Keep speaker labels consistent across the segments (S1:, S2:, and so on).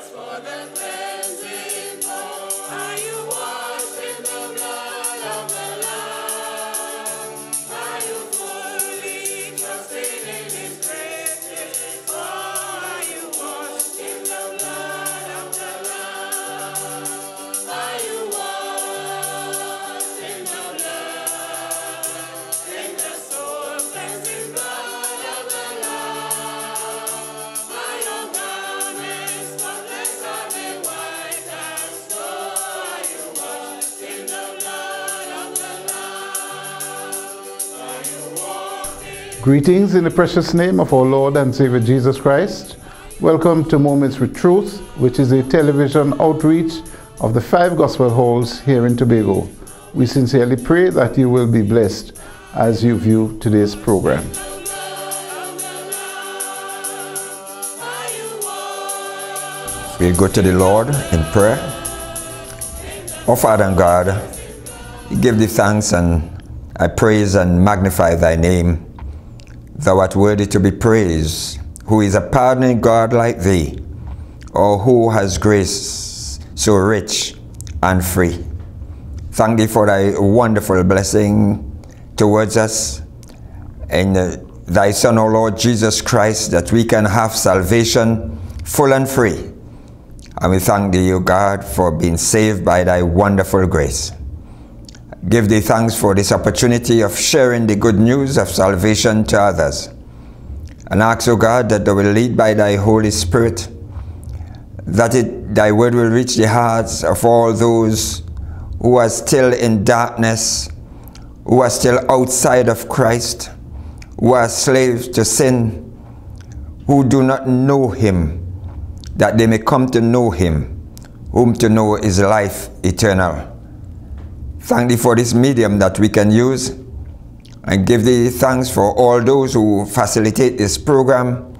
S1: for the Greetings in the precious name of our Lord and Savior Jesus Christ. Welcome to Moments with Truth, which is a television outreach of the five gospel halls here in Tobago. We sincerely pray that you will be blessed as you view today's program.
S2: We'll go to the Lord in prayer. Oh Father and God, give thee thanks and I praise and magnify thy name. Thou art worthy to be praised. Who is a pardoning God like thee, or who has grace so rich and free? Thank thee for thy wonderful blessing towards us in thy Son, O Lord Jesus Christ, that we can have salvation full and free. And we thank thee, O God, for being saved by thy wonderful grace. Give thee thanks for this opportunity of sharing the good news of salvation to others. And ask, O God, that thou will lead by thy Holy Spirit, that it, thy word will reach the hearts of all those who are still in darkness, who are still outside of Christ, who are slaves to sin, who do not know him, that they may come to know him, whom to know is life eternal. Thank thee for this medium that we can use and give thee thanks for all those who facilitate this program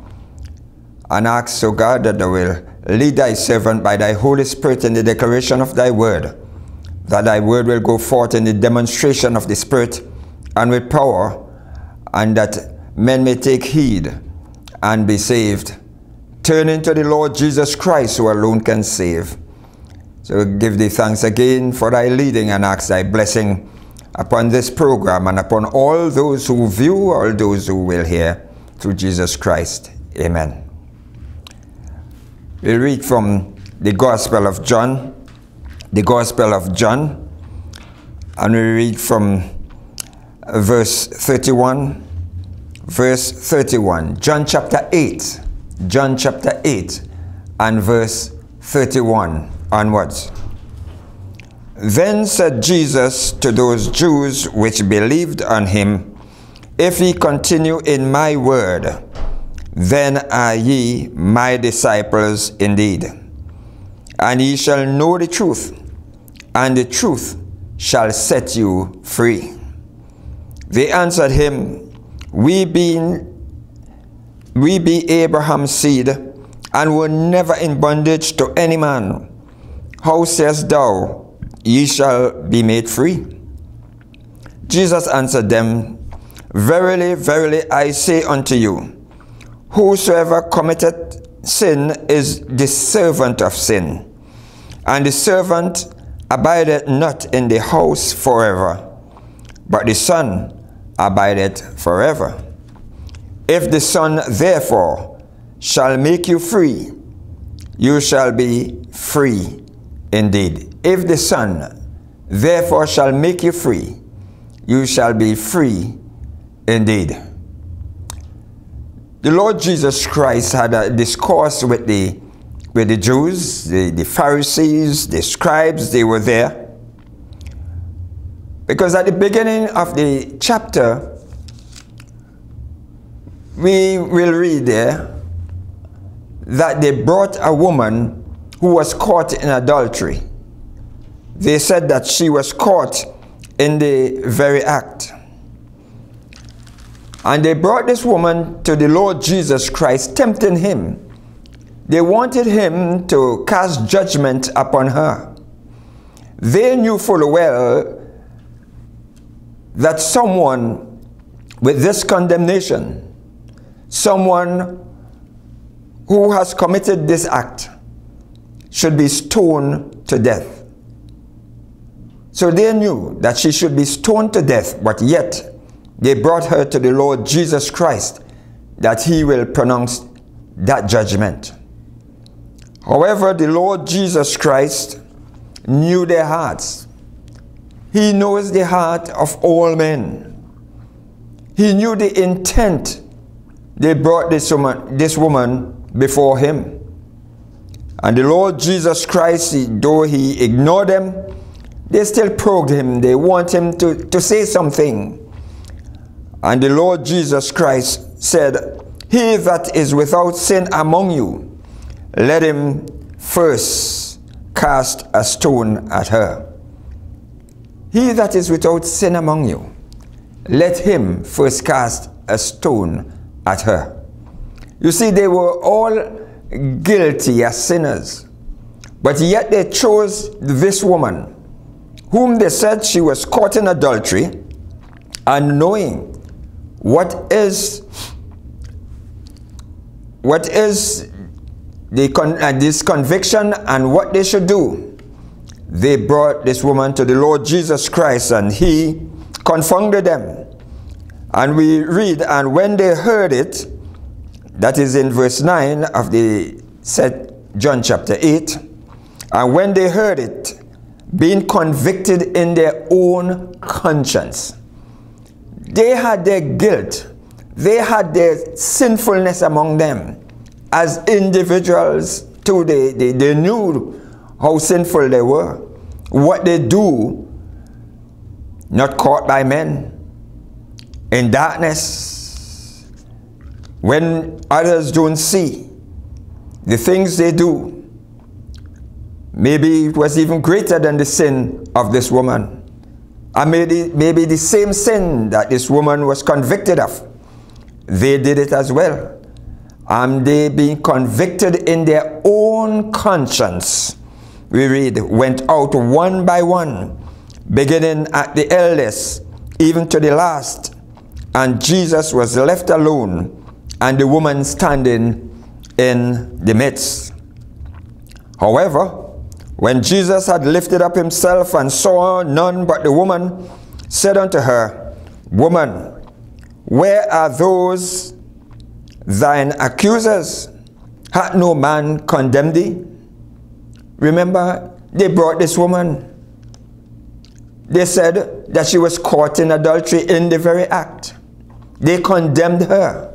S2: and ask, so God, that thou will lead thy servant by thy Holy Spirit in the declaration of thy word, that thy word will go forth in the demonstration of the Spirit and with power, and that men may take heed and be saved. Turning to the Lord Jesus Christ, who alone can save. So give thee thanks again for thy leading and ask thy blessing upon this program and upon all those who view, all those who will hear, through Jesus Christ. Amen. We read from the Gospel of John, the Gospel of John, and we read from verse 31, verse 31, John chapter 8, John chapter 8, and verse 31 onwards. Then said Jesus to those Jews which believed on him, If ye continue in my word, then are ye my disciples indeed. And ye shall know the truth, and the truth shall set you free. They answered him, We being we be Abraham's seed, and were never in bondage to any man. How sayest thou, ye shall be made free? Jesus answered them, Verily, verily, I say unto you, Whosoever committeth sin is the servant of sin, and the servant abideth not in the house forever, but the Son abideth forever. If the Son therefore shall make you free, you shall be free indeed. If the Son therefore shall make you free, you shall be free indeed. The Lord Jesus Christ had a discourse with the, with the Jews, the, the Pharisees, the scribes, they were there. Because at the beginning of the chapter, we will read there that they brought a woman who was caught in adultery. They said that she was caught in the very act. And they brought this woman to the Lord Jesus Christ, tempting him. They wanted him to cast judgment upon her. They knew full well that someone with this condemnation, someone who has committed this act, should be stoned to death. So they knew that she should be stoned to death, but yet they brought her to the Lord Jesus Christ that he will pronounce that judgment. However, the Lord Jesus Christ knew their hearts. He knows the heart of all men. He knew the intent they brought this woman, this woman before him. And the Lord Jesus Christ, though he ignored them, they still probed him. They want him to, to say something. And the Lord Jesus Christ said, He that is without sin among you, let him first cast a stone at her. He that is without sin among you, let him first cast a stone at her. You see, they were all guilty as sinners, but yet they chose this woman, whom they said she was caught in adultery, and knowing what is what is the con uh, this conviction and what they should do. They brought this woman to the lord jesus christ and he confounded them. And we read and when they heard it that is in verse 9 of the said john chapter 8 and when they heard it being convicted in their own conscience they had their guilt, they had their sinfulness among them. As individuals, too, they, they, they knew how sinful they were. What they do, not caught by men, in darkness, when others don't see the things they do. Maybe it was even greater than the sin of this woman. And maybe, maybe the same sin that this woman was convicted of, they did it as well. And they being convicted in their own conscience, we read, went out one by one, beginning at the eldest, even to the last. And Jesus was left alone, and the woman standing in the midst. However, when Jesus had lifted up himself and saw none but the woman, said unto her, Woman, where are those thine accusers? Hath no man condemned thee? Remember, they brought this woman. They said that she was caught in adultery in the very act. They condemned her.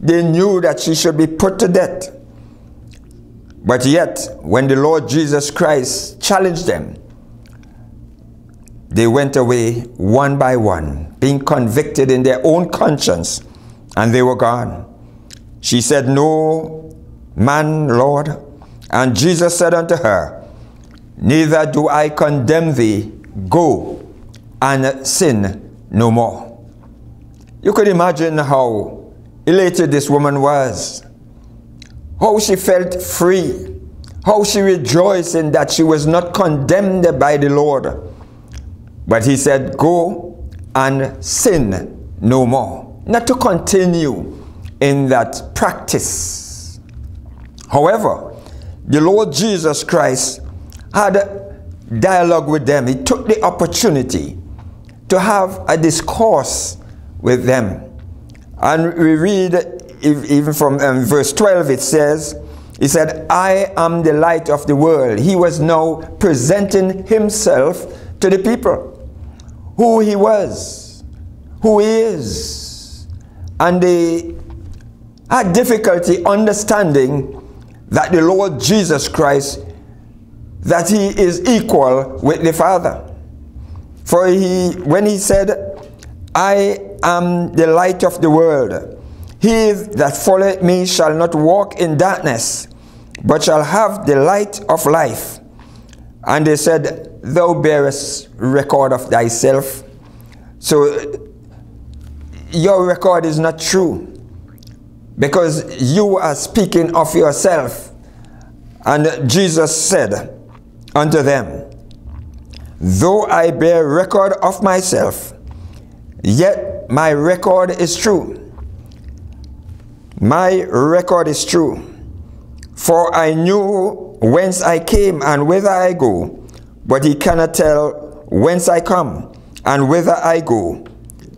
S2: They knew that she should be put to death. But yet, when the Lord Jesus Christ challenged them, they went away one by one, being convicted in their own conscience, and they were gone. She said, No man, Lord. And Jesus said unto her, Neither do I condemn thee. Go and sin no more. You could imagine how elated this woman was how she felt free, how she rejoiced in that she was not condemned by the Lord. But he said, Go and sin no more. Not to continue in that practice. However, the Lord Jesus Christ had a dialogue with them. He took the opportunity to have a discourse with them. And we read even from um, verse 12, it says, He said, I am the light of the world. He was now presenting himself to the people, who he was, who he is. And they had difficulty understanding that the Lord Jesus Christ, that he is equal with the Father. For he, when he said, I am the light of the world, he that followeth me shall not walk in darkness, but shall have the light of life. And they said, Thou bearest record of thyself. So your record is not true because you are speaking of yourself. And Jesus said unto them, Though I bear record of myself, yet my record is true my record is true. For I knew whence I came and whither I go, but he cannot tell whence I come and whither I go.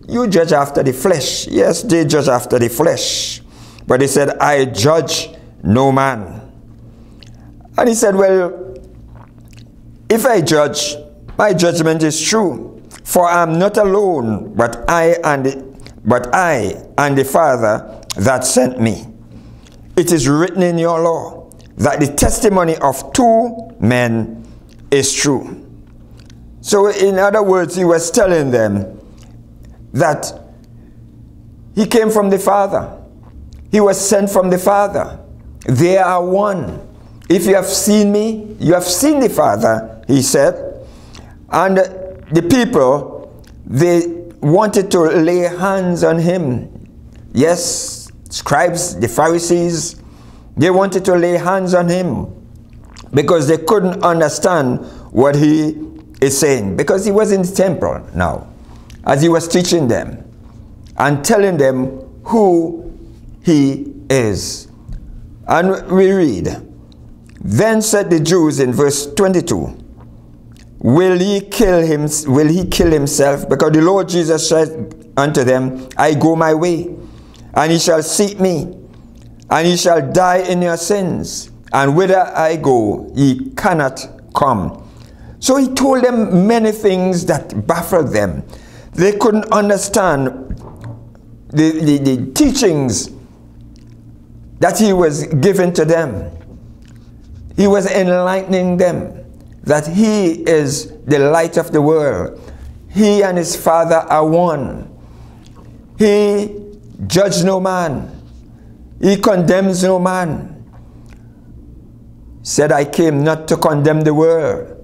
S2: You judge after the flesh. Yes, they judge after the flesh. But he said, I judge no man. And he said, Well, if I judge, my judgment is true. For I am not alone, but I and the, but I and the Father that sent me. It is written in your law that the testimony of two men is true. So, in other words, he was telling them that he came from the Father, he was sent from the Father. They are one. If you have seen me, you have seen the Father, he said. And the people, they wanted to lay hands on him. Yes, scribes, the Pharisees, they wanted to lay hands on him because they couldn't understand what he is saying. Because he was in the temple now, as he was teaching them and telling them who he is. And we read, Then said the Jews in verse 22, Will he kill him? Will he kill himself? Because the Lord Jesus said unto them, I go my way, and ye shall seek me, and ye shall die in your sins. And whither I go, ye cannot come. So he told them many things that baffled them. They couldn't understand the, the, the teachings that he was giving to them. He was enlightening them that he is the light of the world. He and his Father are one. He judges no man. He condemns no man. Said, I came not to condemn the world,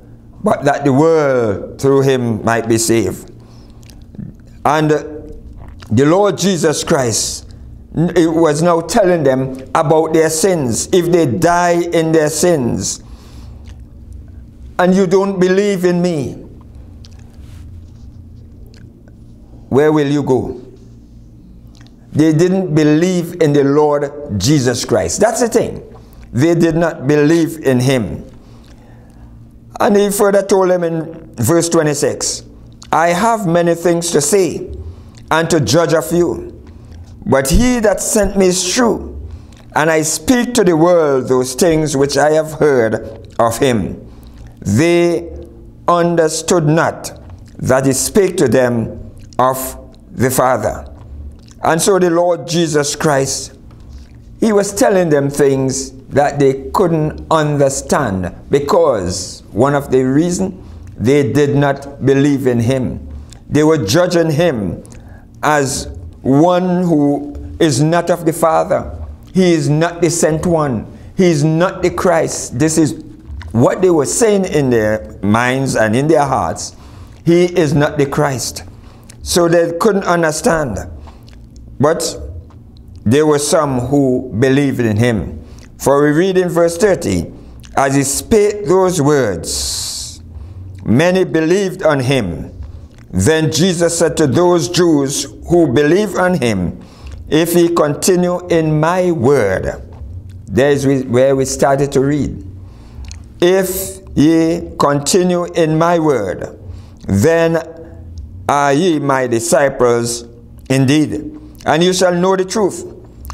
S2: but that the world through him might be saved. And the Lord Jesus Christ was now telling them about their sins. If they die in their sins and you don't believe in me, where will you go? They didn't believe in the Lord Jesus Christ. That's the thing. They did not believe in him. And he further told them in verse 26 I have many things to say and to judge of you but he that sent me is true, and I speak to the world those things which I have heard of him. They understood not that he spake to them of the Father. And so the Lord Jesus Christ, he was telling them things that they couldn't understand because one of the reasons they did not believe in him. They were judging him as one who is not of the Father. He is not the sent one. He is not the Christ. This is what they were saying in their minds and in their hearts. He is not the Christ. So they couldn't understand. But there were some who believed in him. For we read in verse 30, as he spake those words, many believed on him. Then Jesus said to those Jews who believe on him, If ye continue in my word, there is where we started to read. If ye continue in my word, then are ye my disciples indeed. And you shall know the truth,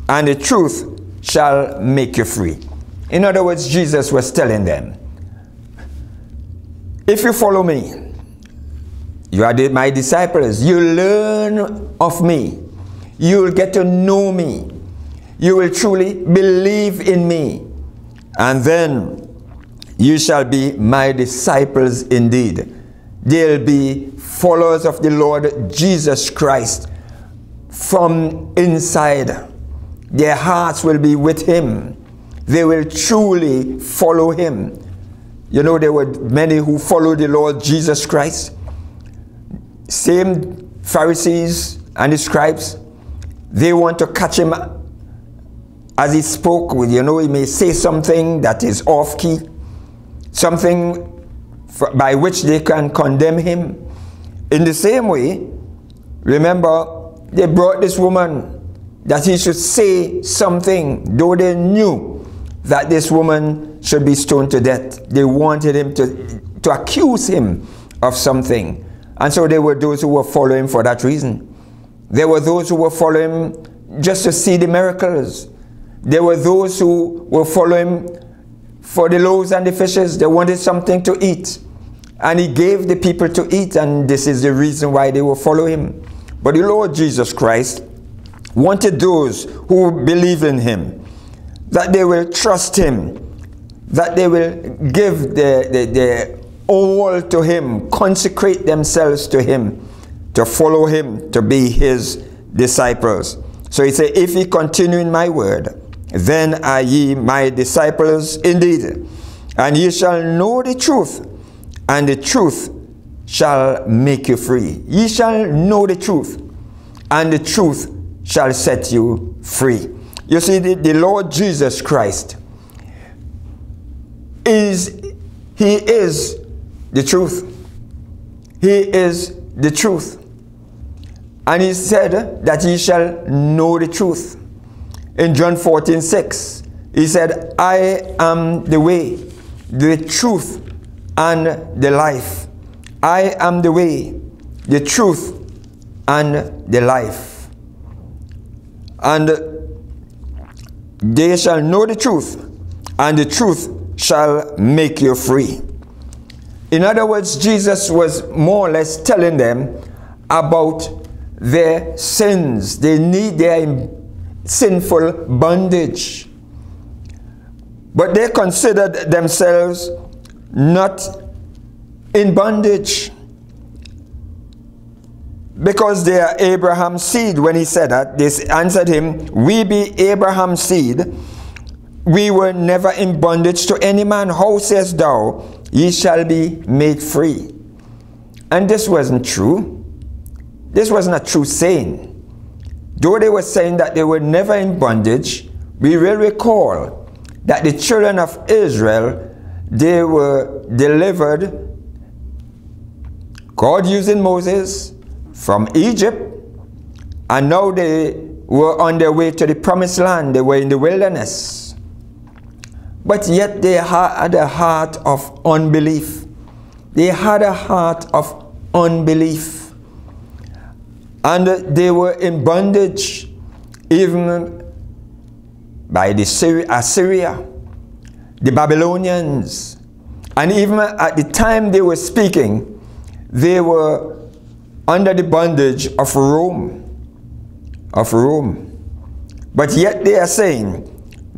S2: and the truth shall make you free. In other words, Jesus was telling them, If you follow me, you are my disciples. You learn of me. You will get to know me. You will truly believe in me. And then you shall be my disciples indeed. They'll be followers of the Lord Jesus Christ from inside. Their hearts will be with him. They will truly follow him. You know, there were many who followed the Lord Jesus Christ same Pharisees and the scribes, they want to catch him as he spoke. You know, he may say something that is off key, something by which they can condemn him. In the same way, remember, they brought this woman that he should say something, though they knew that this woman should be stoned to death. They wanted him to, to accuse him of something. And so there were those who were following for that reason. There were those who were following just to see the miracles. There were those who were following for the loaves and the fishes. They wanted something to eat. And he gave the people to eat, and this is the reason why they will follow him. But the Lord Jesus Christ wanted those who believe in him, that they will trust him, that they will give their, their, their all to him, consecrate themselves to him, to follow him, to be his disciples. So he said, If ye continue in my word, then are ye my disciples indeed. And ye shall know the truth, and the truth shall make you free. Ye shall know the truth, and the truth shall set you free. You see, the, the Lord Jesus Christ is, He is the truth. He is the truth. And He said that ye shall know the truth. In John 14, 6, He said, I am the way, the truth, and the life. I am the way, the truth, and the life. And they shall know the truth, and the truth shall make you free. In other words, Jesus was more or less telling them about their sins. They need their sinful bondage. But they considered themselves not in bondage because they are Abraham's seed. When he said that, they answered him, We be Abraham's seed. We were never in bondage to any man. How sayest thou, ye shall be made free? And this wasn't true. This wasn't a true saying. Though they were saying that they were never in bondage, we will recall that the children of Israel, they were delivered, God using Moses from Egypt, and now they were on their way to the promised land. They were in the wilderness. But yet they had a heart of unbelief. They had a heart of unbelief. And they were in bondage even by the Assyria, the Babylonians. And even at the time they were speaking, they were under the bondage of Rome. Of Rome. But yet they are saying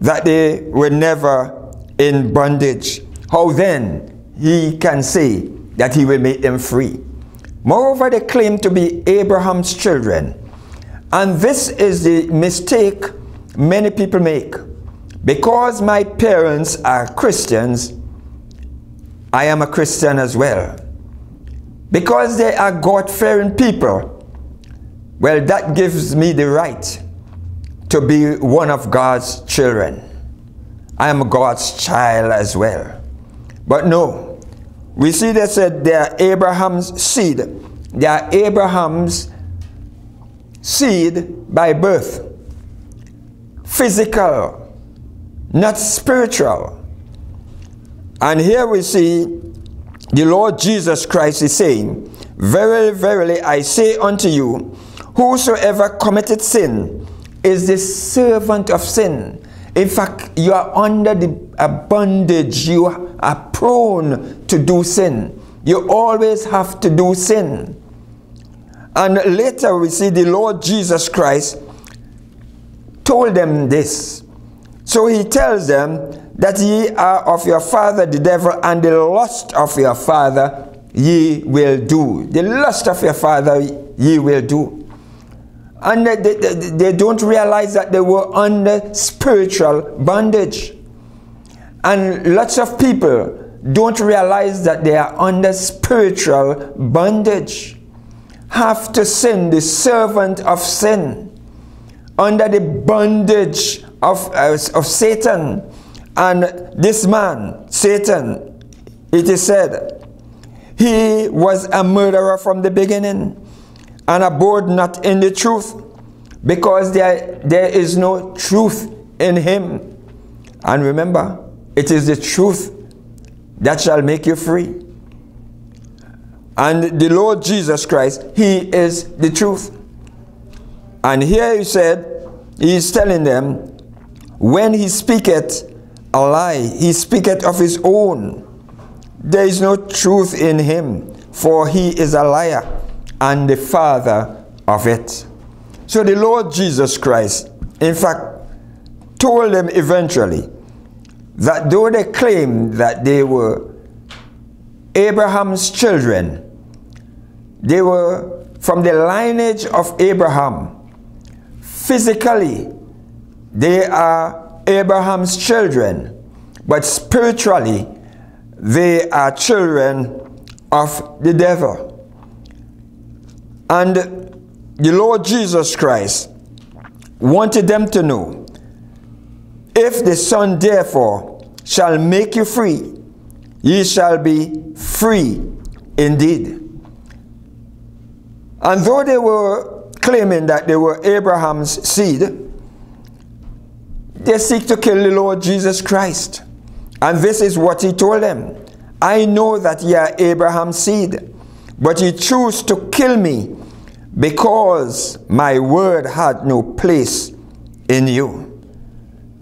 S2: that they were never in bondage. How then he can say that he will make them free? Moreover, they claim to be Abraham's children. And this is the mistake many people make. Because my parents are Christians, I am a Christian as well. Because they are God fearing people, well, that gives me the right to be one of God's children. I am God's child as well. But no, we see they said they are Abraham's seed. They are Abraham's seed by birth. Physical, not spiritual. And here we see the Lord Jesus Christ is saying, Verily, verily, I say unto you, whosoever committed sin is the servant of sin. In fact, you are under the bondage. You are prone to do sin. You always have to do sin. And later we see the Lord Jesus Christ told them this. So he tells them that ye are of your father the devil, and the lust of your father ye will do. The lust of your father ye will do. And they, they, they don't realize that they were under spiritual bondage. And lots of people don't realize that they are under spiritual bondage. Have to sin, the servant of sin, under the bondage of, uh, of Satan. And this man, Satan, it is said, he was a murderer from the beginning and abode not in the truth, because there, there is no truth in him. And remember, it is the truth that shall make you free. And the Lord Jesus Christ, He is the truth. And here He said, He is telling them, when He speaketh a lie, He speaketh of His own. There is no truth in Him, for He is a liar and the father of it. So the Lord Jesus Christ, in fact, told them eventually that though they claimed that they were Abraham's children, they were from the lineage of Abraham. Physically, they are Abraham's children, but spiritually, they are children of the devil. And the Lord Jesus Christ wanted them to know if the Son therefore shall make you free, ye shall be free indeed. And though they were claiming that they were Abraham's seed, they seek to kill the Lord Jesus Christ. And this is what he told them. I know that ye are Abraham's seed, but ye choose to kill me because my word had no place in you.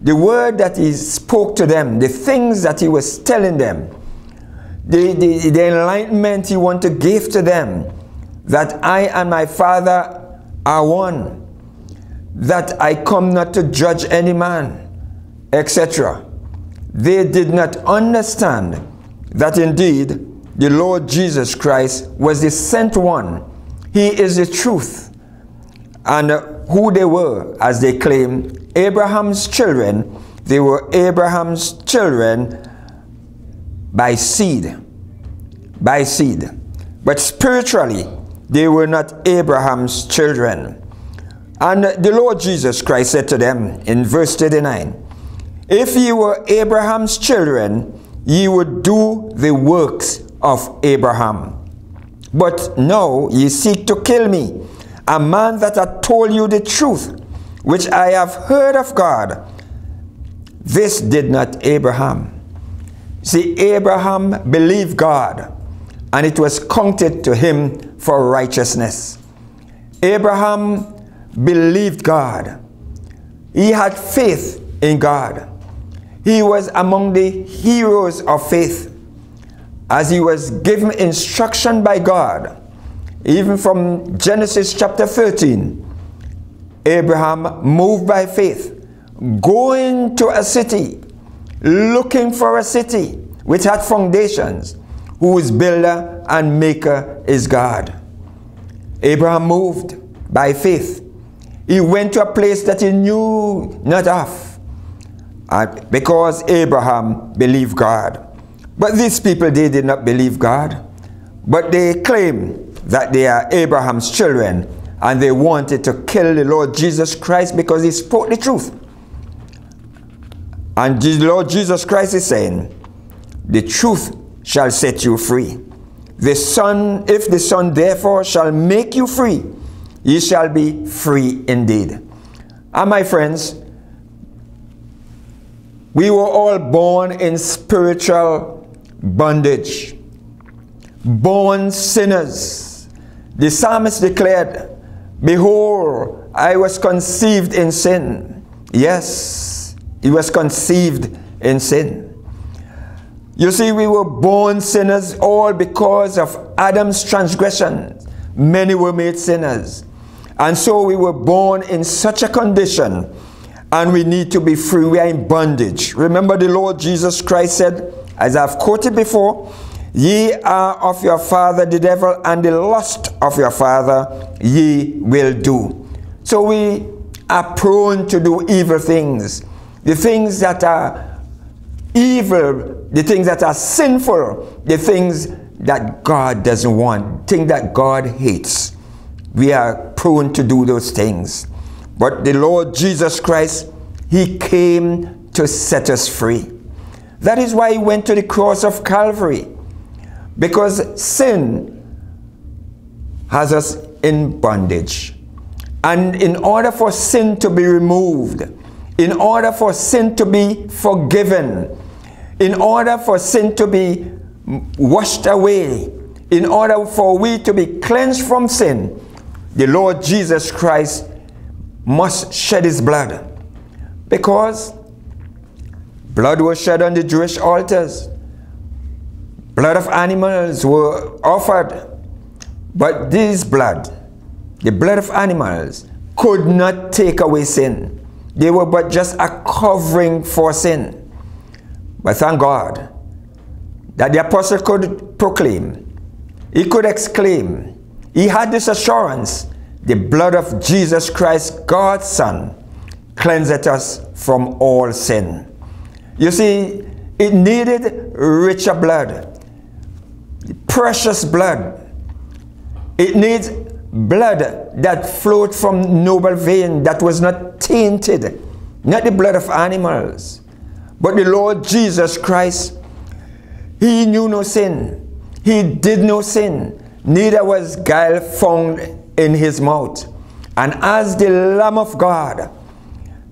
S2: The word that he spoke to them, the things that he was telling them, the, the, the enlightenment he wanted to give to them, that I and my Father are one, that I come not to judge any man, etc. They did not understand that indeed the Lord Jesus Christ was the sent one. He is the truth. And who they were, as they claim, Abraham's children, they were Abraham's children by seed. By seed. But spiritually, they were not Abraham's children. And the Lord Jesus Christ said to them in verse 39, If ye were Abraham's children, ye would do the works of Abraham. But now ye seek to kill me, a man that hath told you the truth, which I have heard of God. This did not Abraham. See, Abraham believed God, and it was counted to him for righteousness. Abraham believed God. He had faith in God. He was among the heroes of faith as he was given instruction by God. Even from Genesis chapter 13, Abraham moved by faith, going to a city, looking for a city which had foundations, whose builder and maker is God. Abraham moved by faith. He went to a place that he knew not of uh, because Abraham believed God. But these people, they did not believe God. But they claim that they are Abraham's children and they wanted to kill the Lord Jesus Christ because he spoke the truth. And the Lord Jesus Christ is saying, the truth shall set you free. The Son, if the Son therefore shall make you free, ye shall be free indeed. And my friends, we were all born in spiritual bondage, born sinners. The psalmist declared, Behold, I was conceived in sin. Yes, he was conceived in sin. You see, we were born sinners all because of Adam's transgression. Many were made sinners. And so we were born in such a condition and we need to be free. We are in bondage. Remember the Lord Jesus Christ said, as I've quoted before, Ye are of your father the devil, and the lust of your father ye will do. So we are prone to do evil things. The things that are evil, the things that are sinful, the things that God doesn't want, things that God hates. We are prone to do those things. But the Lord Jesus Christ, He came to set us free. That is why He went to the cross of Calvary. Because sin has us in bondage. And in order for sin to be removed, in order for sin to be forgiven, in order for sin to be washed away, in order for we to be cleansed from sin, the Lord Jesus Christ must shed his blood. Because blood was shed on the Jewish altars. Blood of animals were offered. But this blood, the blood of animals, could not take away sin. They were but just a covering for sin. But thank God that the apostle could proclaim, he could exclaim, he had this assurance the blood of Jesus Christ, God's Son, cleanseth us from all sin. You see, it needed richer blood, precious blood. It needs blood that flowed from noble vein that was not tainted, not the blood of animals, but the Lord Jesus Christ. He knew no sin. He did no sin. Neither was guile found in his mouth. And as the Lamb of God,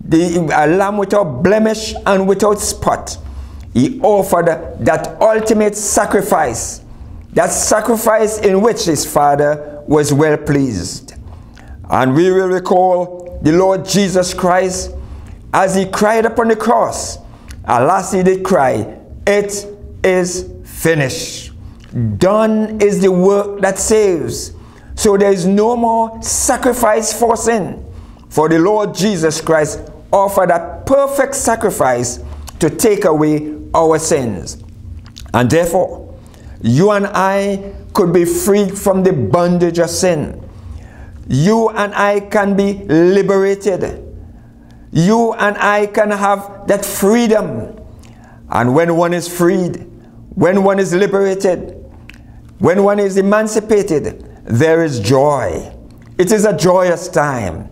S2: the Lamb without blemish and without spot, he offered that ultimate sacrifice, that sacrifice in which his Father was well pleased. And we will recall the Lord Jesus Christ as he cried upon the cross. Alas, he did cry, It is finished. Done is the work that saves. So there is no more sacrifice for sin. For the Lord Jesus Christ offered a perfect sacrifice to take away our sins. And therefore, you and I could be freed from the bondage of sin. You and I can be liberated. You and I can have that freedom. And when one is freed, when one is liberated, when one is emancipated, there is joy. It is a joyous time.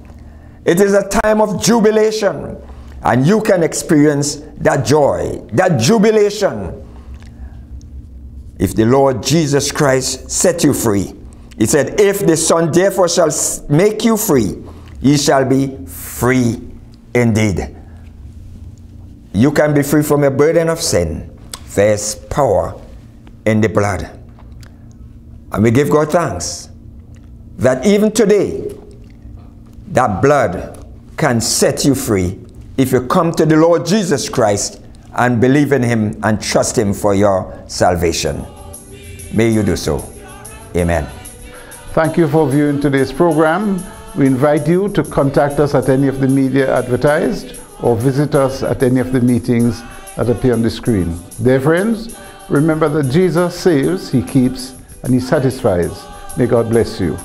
S2: It is a time of jubilation. And you can experience that joy, that jubilation if the Lord Jesus Christ set you free. He said, If the Son therefore shall make you free, ye shall be free indeed. You can be free from a burden of sin. There's power in the blood. And we give God thanks that even today, that blood can set you free if you come to the Lord Jesus Christ and believe in Him and trust Him for your salvation. May you do so. Amen.
S1: Thank you for viewing today's program. We invite you to contact us at any of the media advertised or visit us at any of the meetings that appear on the screen. Dear friends, remember that Jesus saves, He keeps, and He satisfies. May God bless you.